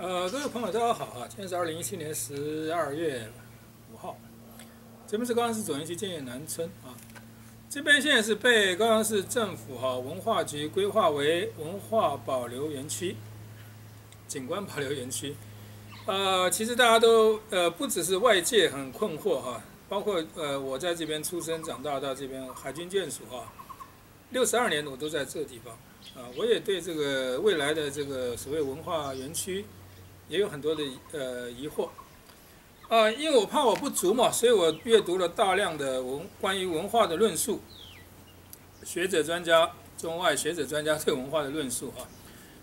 呃，各位朋友，大家好啊！今天是二零一七年十二月五号，这边是高阳市左营区建业南村啊。这边现在是被高阳市政府哈文化局规划为文化保留园区、景观保留园区。呃，其实大家都呃不只是外界很困惑哈，包括呃我在这边出生长大到这边海军眷属哈，六十二年我都在这个地方啊，我也对这个未来的这个所谓文化园区。也有很多的呃疑惑，啊，因为我怕我不足嘛，所以我阅读了大量的文关于文化的论述，学者专家中外学者专家对文化的论述啊，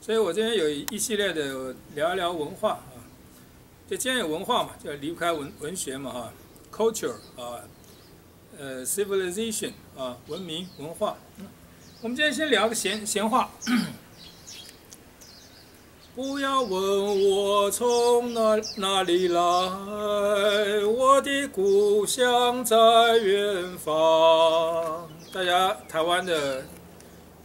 所以我这边有一系列的聊一聊文化啊，就既然有文化嘛，就要离不开文文学嘛哈，culture 啊，呃，civilization 啊，文明文化，我们今天先聊个闲闲话。不要问我从哪哪里来，我的故乡在远方。大家台湾的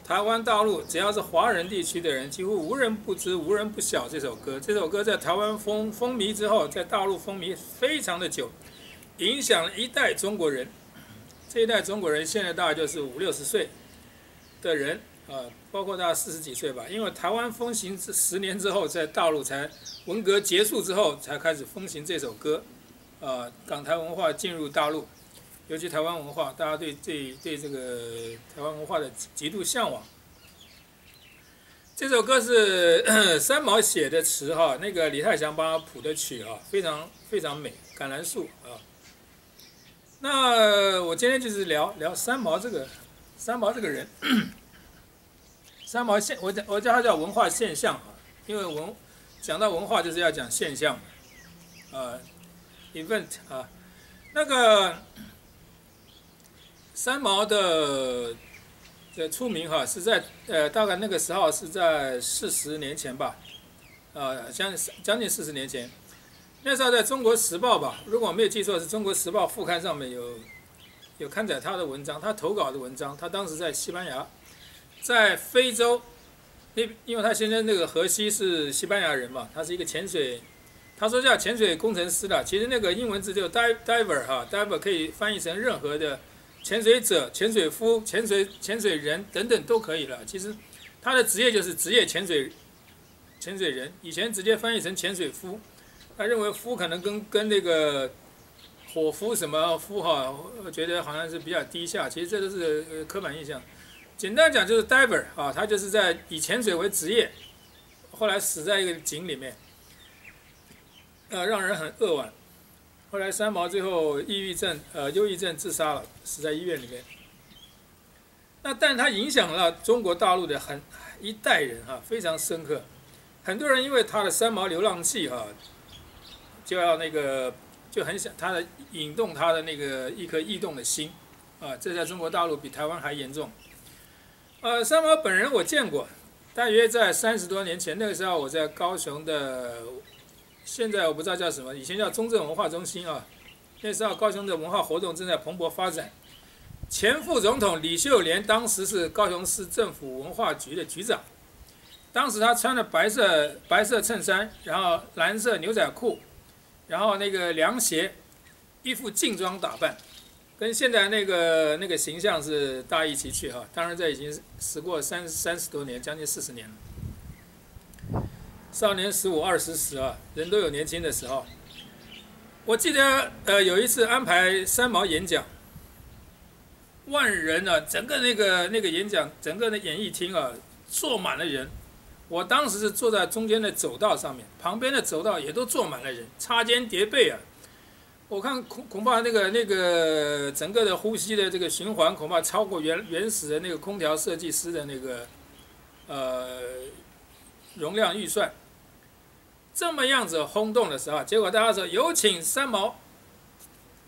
台湾大陆，只要是华人地区的人，几乎无人不知、无人不晓这首歌。这首歌在台湾风风靡之后，在大陆风靡非常的久，影响了一代中国人。这一代中国人现在大概就是五六十岁的人。啊，包括大概四十几岁吧，因为台湾风行这十年之后，在大陆才文革结束之后才开始风行这首歌，啊，港台文化进入大陆，尤其台湾文化，大家对对对这个台湾文化的极度向往。这首歌是 三毛写的词哈，那个李泰祥帮他谱的曲啊，非常非常美，橄榄树啊。那我今天就是聊聊三毛这个三毛这个人。三毛现，我讲我叫它叫文化现象啊，因为文讲到文化就是要讲现象嘛，呃，event 啊，那个三毛的的出名哈是在呃大概那个时候是在四十年前吧，呃将将近四十年前，那时候在中国时报吧，如果我没有记错是中国时报副刊上面有有刊载他的文章，他投稿的文章，他当时在西班牙。在非洲，那因为他先生那个荷西是西班牙人嘛，他是一个潜水，他说叫潜水工程师的，其实那个英文字就 diver 哈，diver 可以翻译成任何的潜水者、潜水夫、潜水潜水人等等都可以了。其实他的职业就是职业潜水潜水人，以前直接翻译成潜水夫，他认为夫可能跟跟那个伙夫什么夫哈，觉得好像是比较低下，其实这都是刻板印象。简单讲就是 diver 啊，他就是在以潜水为职业，后来死在一个井里面，呃，让人很扼腕。后来三毛最后抑郁症，呃，忧郁症自杀了，死在医院里面。那但他影响了中国大陆的很一代人哈，非常深刻。很多人因为他的《三毛流浪记》啊，就要那个就很想他的引动他的那个一颗异动的心啊，这在中国大陆比台湾还严重。呃，三毛本人我见过，大约在三十多年前，那个时候我在高雄的，现在我不知道叫什么，以前叫中正文化中心啊。那时候高雄的文化活动正在蓬勃发展，前副总统李秀莲当时是高雄市政府文化局的局长，当时他穿着白色白色衬衫，然后蓝色牛仔裤，然后那个凉鞋，一副劲装打扮。跟现在那个那个形象是大异其趣哈，当然这已经时过三三十多年，将近四十年了。少年十五二十时啊，人都有年轻的时候。我记得呃有一次安排三毛演讲，万人啊，整个那个那个演讲，整个的演艺厅啊，坐满了人。我当时是坐在中间的走道上面，旁边的走道也都坐满了人，擦肩叠背啊。我看恐恐怕那个那个整个的呼吸的这个循环恐怕超过原原始的那个空调设计师的那个呃容量预算。这么样子轰动的时候，结果大家说有请三毛。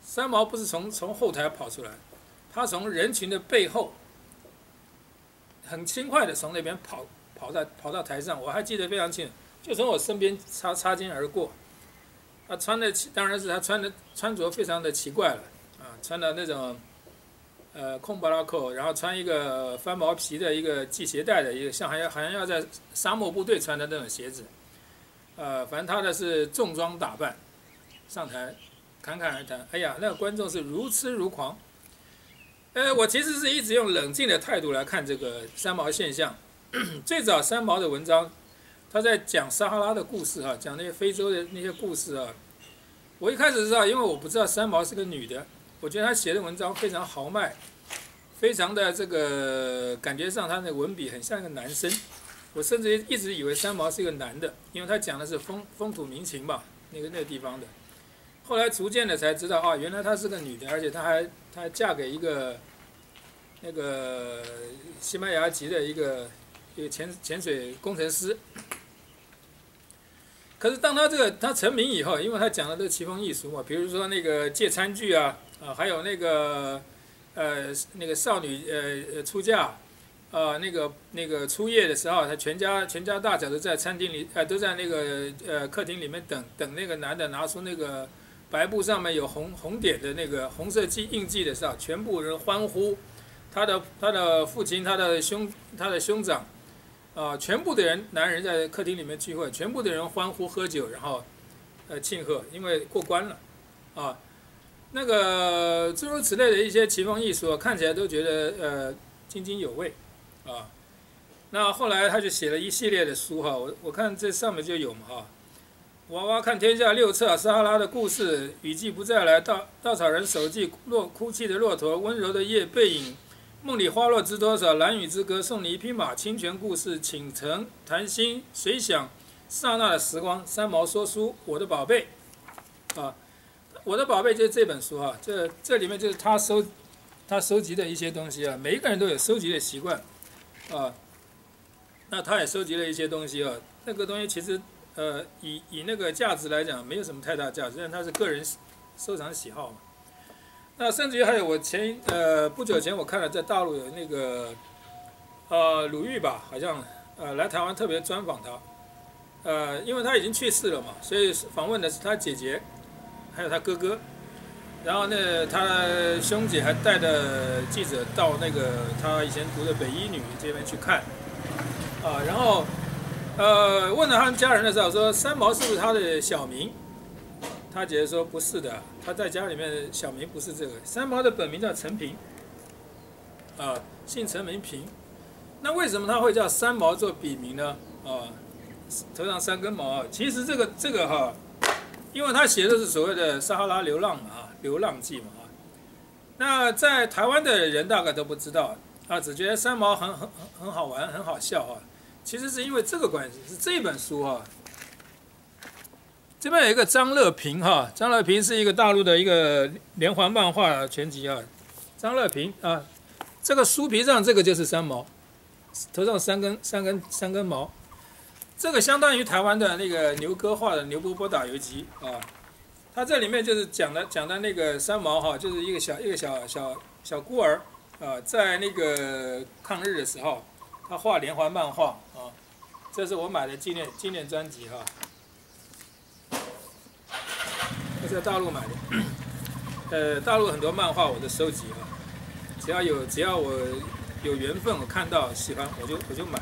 三毛不是从从后台跑出来，他从人群的背后很轻快的从那边跑跑到跑到台上，我还记得非常清楚，就从我身边擦擦肩而过。他穿的奇，当然是他穿的穿着非常的奇怪了，啊，穿的那种，呃，空巴拉扣，然后穿一个翻毛皮的一个系鞋带的一个，像还要好像要在沙漠部队穿的那种鞋子，呃，反正他的是重装打扮上台侃侃而谈，哎呀，那个观众是如痴如狂。呃，我其实是一直用冷静的态度来看这个三毛现象。最早三毛的文章，他在讲撒哈拉的故事哈，讲那些非洲的那些故事啊。我一开始知道，因为我不知道三毛是个女的，我觉得她写的文章非常豪迈，非常的这个感觉上，她的文笔很像一个男生。我甚至一直以为三毛是一个男的，因为他讲的是风风土民情吧，那个那个地方的。后来逐渐的才知道，啊，原来她是个女的，而且她还她嫁给一个那个西班牙籍的一个一个潜潜水工程师。可是当他这个他成名以后，因为他讲的都奇风异俗嘛，比如说那个借餐具啊，啊，还有那个呃那个少女呃呃出嫁，啊那个那个初夜的时候，他全家全家大小都在餐厅里，呃都在那个呃客厅里面等等那个男的拿出那个白布上面有红红点的那个红色记印记的时候，全部人欢呼，他的他的父亲他的兄他的兄长。啊，全部的人，男人在客厅里面聚会，全部的人欢呼喝酒，然后，呃，庆贺，因为过关了，啊，那个诸如此类的一些奇风异俗，看起来都觉得呃津津有味，啊，那后来他就写了一系列的书哈，我我看这上面就有嘛哈，娃娃看天下六册，撒哈拉的故事，雨季不再来，稻稻草人手记，落哭泣的骆驼，温柔的夜背影。梦里花落知多少？蓝雨之歌送你一匹马。清泉故事，倾城谈心，谁想刹那的时光。三毛说书，我的宝贝，啊，我的宝贝就是这本书啊。这这里面就是他收他收集的一些东西啊。每一个人都有收集的习惯，啊，那他也收集了一些东西啊。那个东西其实呃，以以那个价值来讲，没有什么太大价值，因为他是个人收藏喜好嘛。那甚至于还有我前呃不久前我看了在大陆有那个呃鲁豫吧，好像呃来台湾特别专访他，呃因为他已经去世了嘛，所以访问的是他姐姐，还有他哥哥，然后呢他兄姐还带着记者到那个他以前读的北医女这边去看，啊然后呃问了他们家人的时候说三毛是不是他的小名？他姐姐说不是的，他在家里面小名不是这个。三毛的本名叫陈平，啊，姓陈名平。那为什么他会叫三毛做笔名呢？啊，头上三根毛。其实这个这个哈，因为他写的是所谓的撒哈拉流浪嘛，啊，流浪记嘛，啊。那在台湾的人大概都不知道，啊，只觉得三毛很很很很好玩，很好笑啊。其实是因为这个关系，是这本书啊。这边有一个张乐平哈，张乐平是一个大陆的一个连环漫画全集啊。张乐平啊，这个书皮上这个就是三毛，头上三根三根三根毛，这个相当于台湾的那个牛哥画的牛波波打游击啊。他这里面就是讲的讲的那个三毛哈，就是一个小一个小小小孤儿啊，在那个抗日的时候，他画连环漫画啊。这是我买的纪念纪念专辑哈。在大陆买的，呃，大陆很多漫画我都收集了，只要有只要我有缘分，我看到喜欢我就我就买，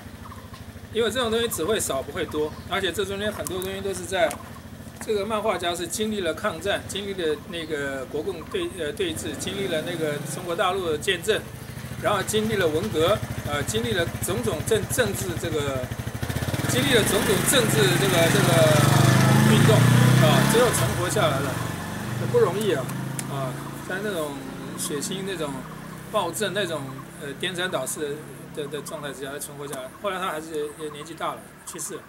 因为这种东西只会少不会多，而且这中间很多东西都是在，这个漫画家是经历了抗战，经历了那个国共对呃对峙，经历了那个中国大陆的建政，然后经历了文革，呃，经历了种种政政治这个，经历了种种政治这个这个运动。啊，最后存活下来了，很不容易啊！啊，在那种血腥、那种暴政、那种呃颠三倒四的的状态之下，存活下来。后来他还是也年纪大了，去世了。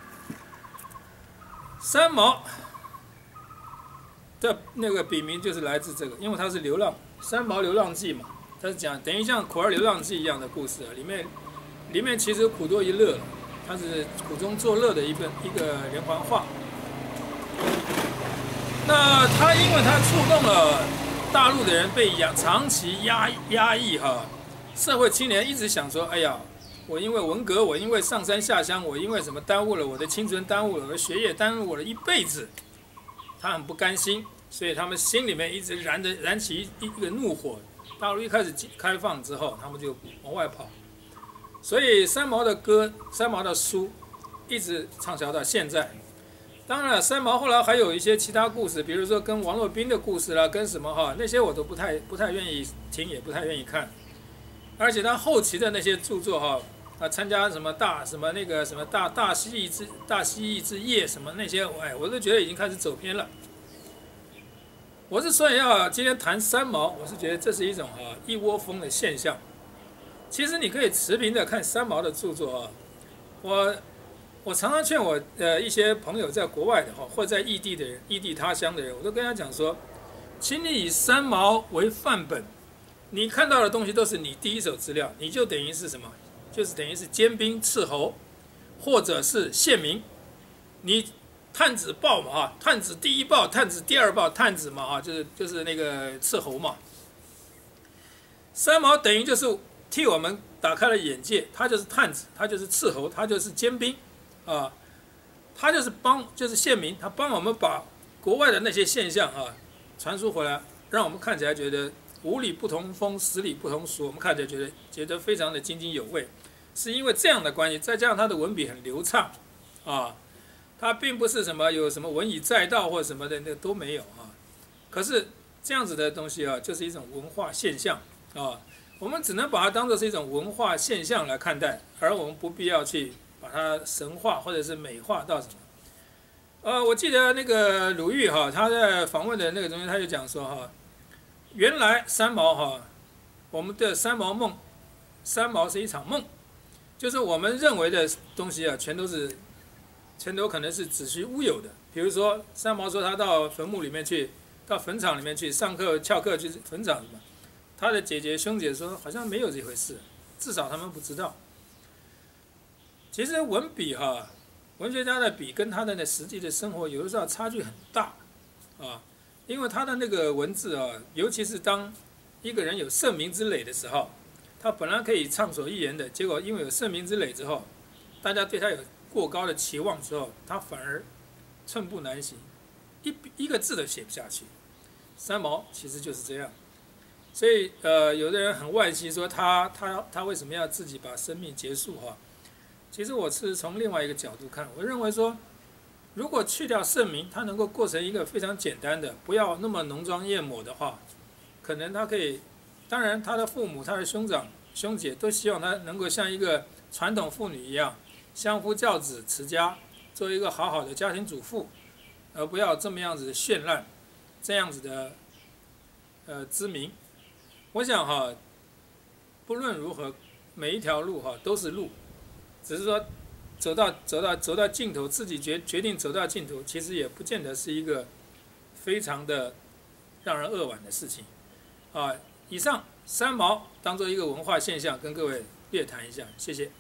三毛的那个笔名就是来自这个，因为他是流浪，《三毛流浪记》嘛，他是讲等于像《苦儿流浪记》一样的故事啊，里面里面其实苦多于乐，他是苦中作乐的一本一个连环画。那他因为他触动了大陆的人被压长期压压抑哈，社会青年一直想说，哎呀，我因为文革，我因为上山下乡，我因为什么耽误了我的青春，耽误了我的学业，耽误我了一辈子，他很不甘心，所以他们心里面一直燃着燃起一一个怒火。大陆一开始开放之后，他们就往外跑，所以三毛的歌、三毛的书一直畅销到现在。当然了，三毛后来还有一些其他故事，比如说跟王洛宾的故事啦，跟什么哈，那些我都不太不太愿意听，也不太愿意看。而且他后期的那些著作哈，啊，参加什么大什么那个什么大大蜥蜴之大蜥蜴之夜什么那些，哎，我都觉得已经开始走偏了。我是说要今天谈三毛，我是觉得这是一种哈一窝蜂的现象。其实你可以持平的看三毛的著作啊，我我常常劝我呃一些朋友在国外的哈，或在异地的人、异地他乡的人，我都跟他讲说，请你以三毛为范本。你看到的东西都是你第一手资料，你就等于是什么？就是等于是尖兵斥候，或者是县民。你探子报嘛啊，探子第一报，探子第二报，探子嘛啊，就是就是那个斥候嘛。三毛等于就是替我们打开了眼界，他就是探子，他就是斥候，他就是尖兵，啊，他就是帮就是县民，他帮我们把国外的那些现象啊传输回来，让我们看起来觉得。五里不同风，十里不同俗。我们看起来觉得觉得非常的津津有味，是因为这样的关系，再加上他的文笔很流畅，啊，他并不是什么有什么文以载道或什么的，那都没有啊。可是这样子的东西啊，就是一种文化现象啊，我们只能把它当做是一种文化现象来看待，而我们不必要去把它神化或者是美化到什么。呃，我记得那个鲁豫哈，他在访问的那个东西，他就讲说哈。原来三毛哈，我们的三毛梦，三毛是一场梦，就是我们认为的东西啊，全都是，全都可能是子虚乌有的。比如说，三毛说他到坟墓里面去，到坟场里面去上课翘课去坟场什么，他的姐姐兄姐说好像没有这回事，至少他们不知道。其实文笔哈，文学家的笔跟他的那实际的生活有的时候差距很大，啊。因为他的那个文字啊，尤其是当一个人有盛名之累的时候，他本来可以畅所欲言的，结果因为有盛名之累之后，大家对他有过高的期望之后，他反而寸步难行，一一个字都写不下去。三毛其实就是这样，所以呃，有的人很惋惜说他他他为什么要自己把生命结束哈？其实我是从另外一个角度看，我认为说。如果去掉盛名，他能够过成一个非常简单的，不要那么浓妆艳抹的话，可能他可以。当然，他的父母、他的兄长、兄姐都希望他能够像一个传统妇女一样，相夫教子、持家，做一个好好的家庭主妇，而不要这么样子的绚烂，这样子的呃知名。我想哈，不论如何，每一条路哈都是路，只是说。走到走到走到尽头，自己决决定走到尽头，其实也不见得是一个非常的让人扼腕的事情，啊！以上三毛当做一个文化现象，跟各位略谈一下，谢谢。